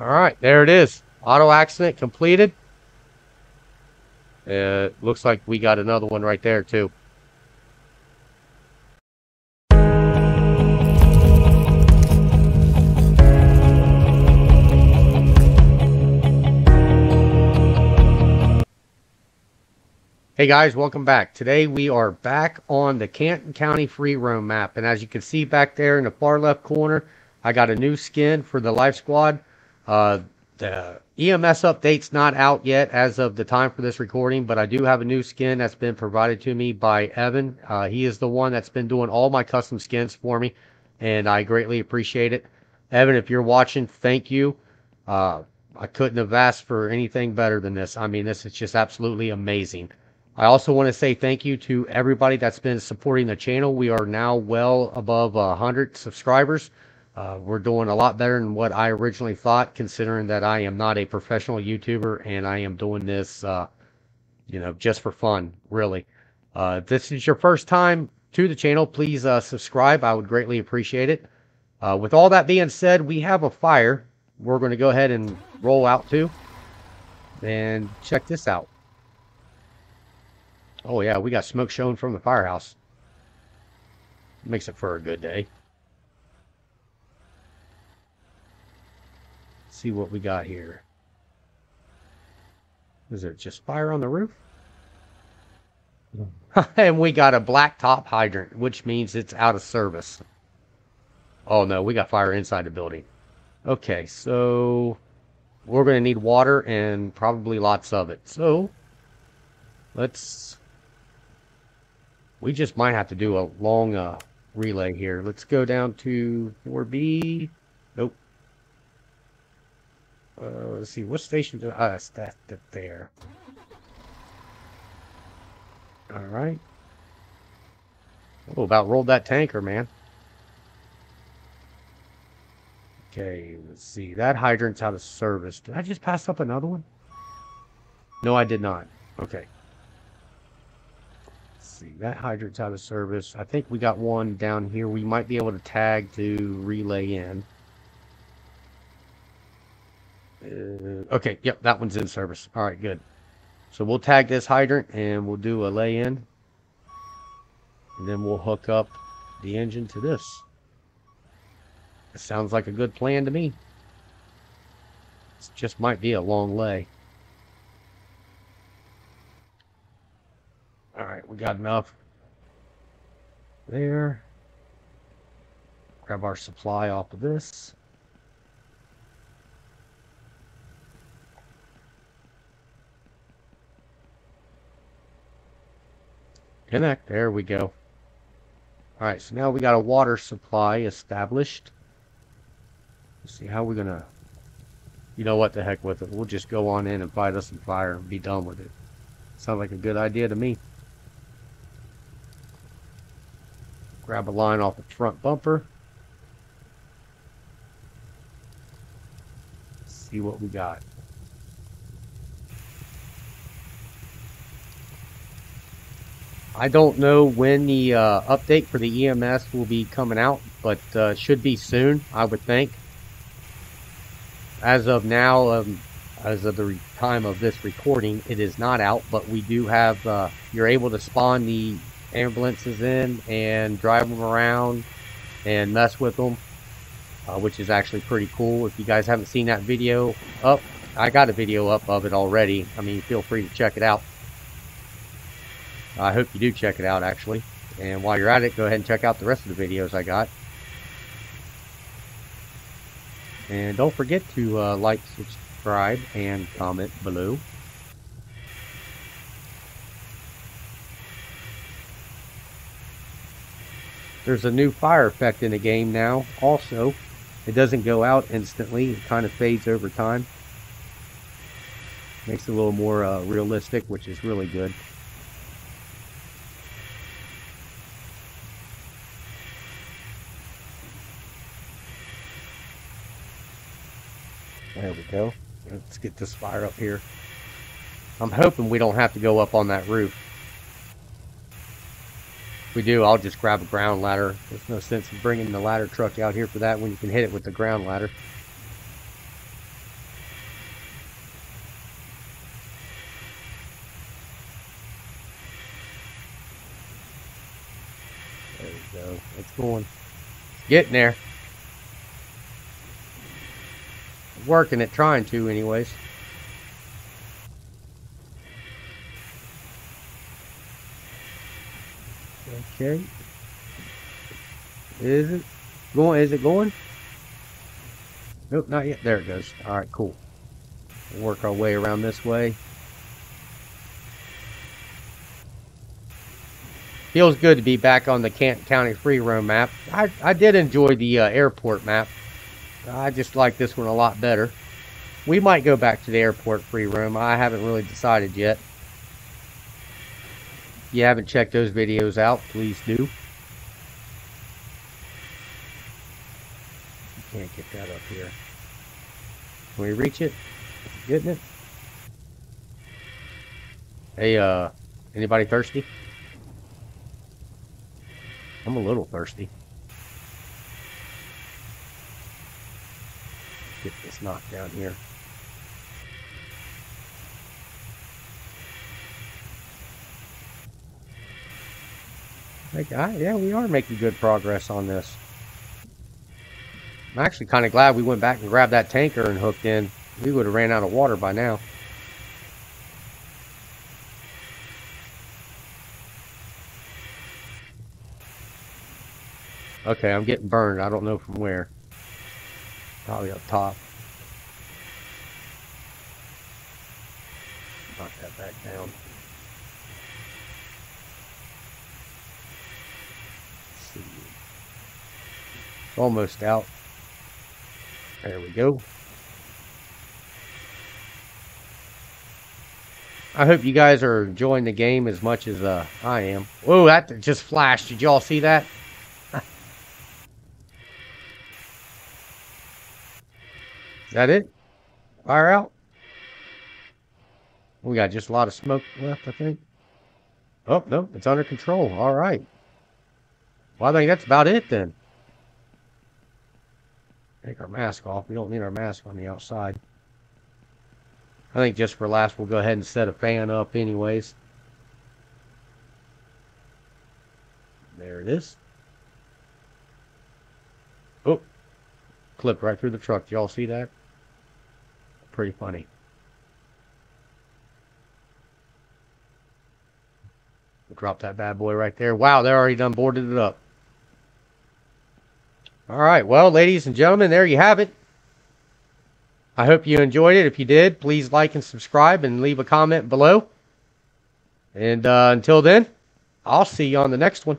All right, there it is. Auto accident completed. Uh, looks like we got another one right there too. Hey guys, welcome back. Today we are back on the Canton County free roam map. And as you can see back there in the far left corner, I got a new skin for the Life Squad. Uh, the EMS update's not out yet as of the time for this recording, but I do have a new skin that's been provided to me by Evan. Uh, he is the one that's been doing all my custom skins for me, and I greatly appreciate it. Evan, if you're watching, thank you. Uh, I couldn't have asked for anything better than this. I mean, this is just absolutely amazing. I also want to say thank you to everybody that's been supporting the channel. We are now well above 100 subscribers. Uh, we're doing a lot better than what I originally thought, considering that I am not a professional YouTuber and I am doing this, uh, you know, just for fun, really. Uh, if this is your first time to the channel, please uh, subscribe. I would greatly appreciate it. Uh, with all that being said, we have a fire. We're going to go ahead and roll out to. And check this out. Oh yeah, we got smoke showing from the firehouse. Makes it for a good day. See what we got here. Is it just fire on the roof? and we got a black top hydrant, which means it's out of service. Oh no, we got fire inside the building. Okay, so we're going to need water and probably lots of it. So let's we just might have to do a long uh, relay here. Let's go down to 4B. Uh, let's see, what station do I uh, that there? All right. Oh, about rolled that tanker, man. Okay, let's see. That hydrant's out of service. Did I just pass up another one? No, I did not. Okay see. That hydrant's out of service. I think we got one down here. We might be able to tag to relay in. Uh, okay, yep, that one's in service. All right, good. So we'll tag this hydrant and we'll do a lay-in. And then we'll hook up the engine to this. It sounds like a good plan to me. It just might be a long lay. All right, we got enough there. Grab our supply off of this. Connect. There we go. All right, so now we got a water supply established. Let's see how we're going to... You know what, the heck with it. We'll just go on in and fight us some fire and be done with it. Sounds like a good idea to me. Grab a line off the front bumper. See what we got. I don't know when the uh, update for the EMS will be coming out, but uh, should be soon, I would think. As of now, um, as of the time of this recording, it is not out, but we do have, uh, you're able to spawn the ambulances in and drive them around and mess with them, uh, which is actually pretty cool. If you guys haven't seen that video up, I got a video up of it already. I mean, feel free to check it out. I hope you do check it out, actually. And while you're at it, go ahead and check out the rest of the videos I got. And don't forget to uh, like, subscribe, and comment below. There's a new fire effect in the game now also. It doesn't go out instantly. It kind of fades over time. Makes it a little more uh, realistic, which is really good. There we go. Let's get this fire up here. I'm hoping we don't have to go up on that roof. If we do, I'll just grab a ground ladder. There's no sense in bringing the ladder truck out here for that when you can hit it with the ground ladder. There we go. It's going. It's getting there. Working it, trying to anyways. Okay. Is it going? Is it going? Nope, not yet. There it goes. All right, cool. We'll work our way around this way. Feels good to be back on the Canton County free roam map. I, I did enjoy the uh, airport map. I just like this one a lot better. We might go back to the airport free roam. I haven't really decided yet. If you haven't checked those videos out, please do. Can't get that up here. Can we reach it? Getting it? Hey, uh, anybody thirsty? I'm a little thirsty. Get this knocked down here. Yeah, we are making good progress on this. I'm actually kind of glad we went back and grabbed that tanker and hooked in. We would have ran out of water by now. Okay, I'm getting burned. I don't know from where. Probably up top. Knock that back down. See. Almost out. There we go. I hope you guys are enjoying the game as much as uh, I am. Whoa, that just flashed. Did y'all see that? That it? Fire out? We got just a lot of smoke left, I think. Oh, no, it's under control. All right. Well, I think that's about it then. Take our mask off. We don't need our mask on the outside. I think just for last, we'll go ahead and set a fan up anyways. There it is. Oh, clipped right through the truck. Y'all see that? Pretty funny. Drop that bad boy right there. Wow, they're already done boarded it up. All right, well, ladies and gentlemen, there you have it. I hope you enjoyed it. If you did, please like and subscribe and leave a comment below. And uh, until then, I'll see you on the next one.